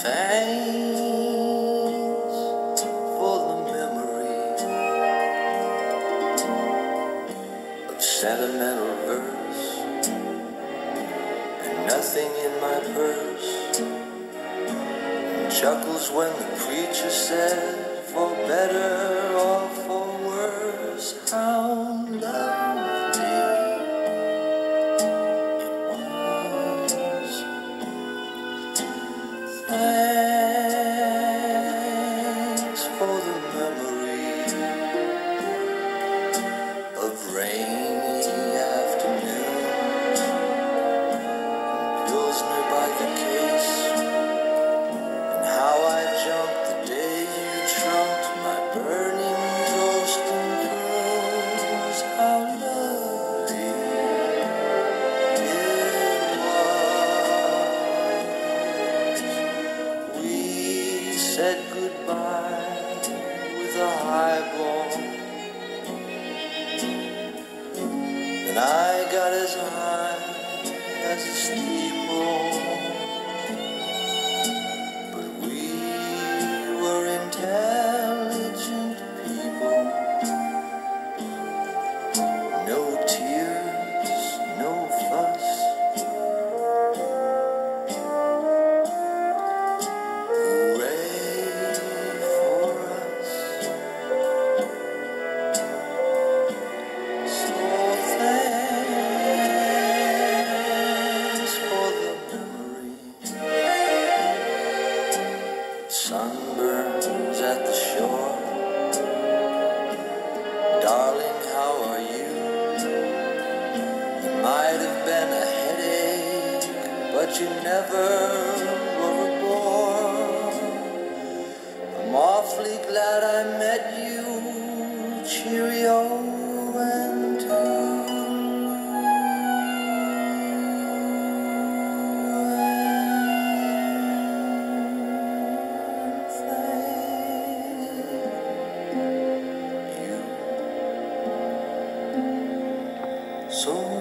Thanks for the memory of sentimental verse and nothing in my purse. Chuckles when the preacher said, for better Thanks said goodbye with a highball. And I got as high as a steeple. Sunburns at the shore. Darling, how are you? It might have been a headache, but you never were a bore. I'm awfully glad I met you. So